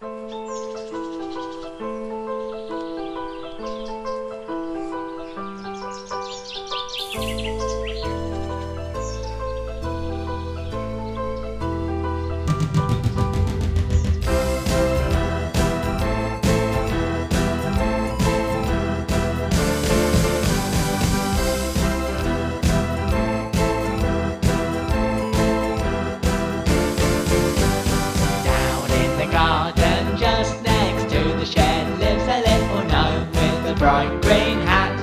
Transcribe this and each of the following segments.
Música green hat.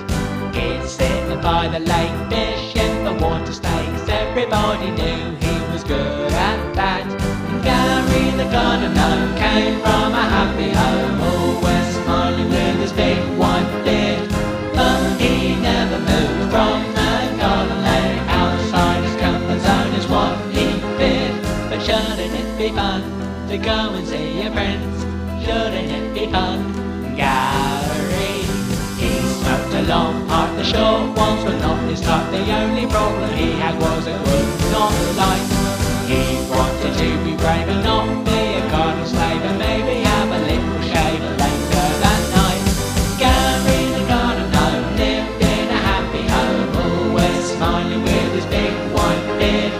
He's sitting by the lake fishing for water snakes. Everybody knew he was good at that. And Gary the garden gnome came from a happy home, oh, always smiling with his big white beard. But he never moved from the garden lake. Outside his comfort zone is what he feared. But shouldn't it be fun to go and see your friends? Shouldn't it be fun? Gary, ones were not his type. The only problem he had was it would not light. He wanted to be brave and not be a garden slave and maybe have a little shave later that night. Gary the garden gnome lived in a happy home, always smiling with his big white beard.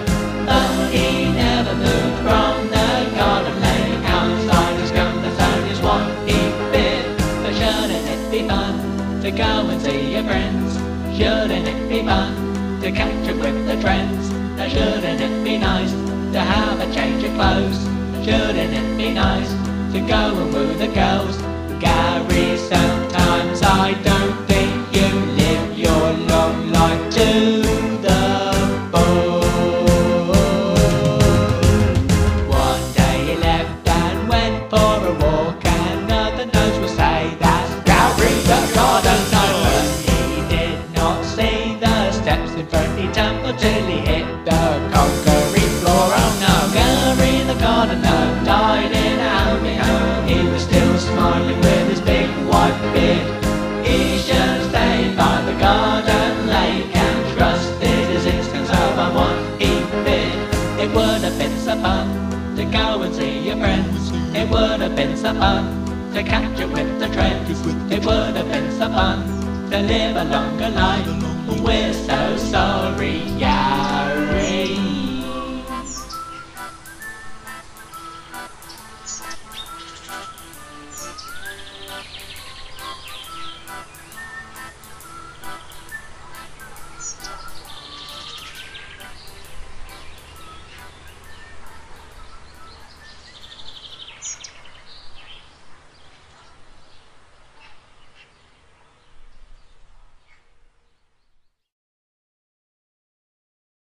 But he never moved from the garden lane. Outside his comfort zone is what he feared. But shouldn't it be fun to go and see your friends? Shouldn't it be fun to catch up with the trends? Now shouldn't it be nice to have a change of clothes? Shouldn't it be nice to go and woo the girls? Hit the concrete floor. Oh no, Gary the garden gnome died in a homey home. He was still smiling with his big white beard. He should stayed by the garden lake and trusted his instincts over what he feared. It would have been so fun to go and see your friends. It would have been so fun to catch up with the trends. It would have been so fun to live a longer life. We're so sorry, Gary.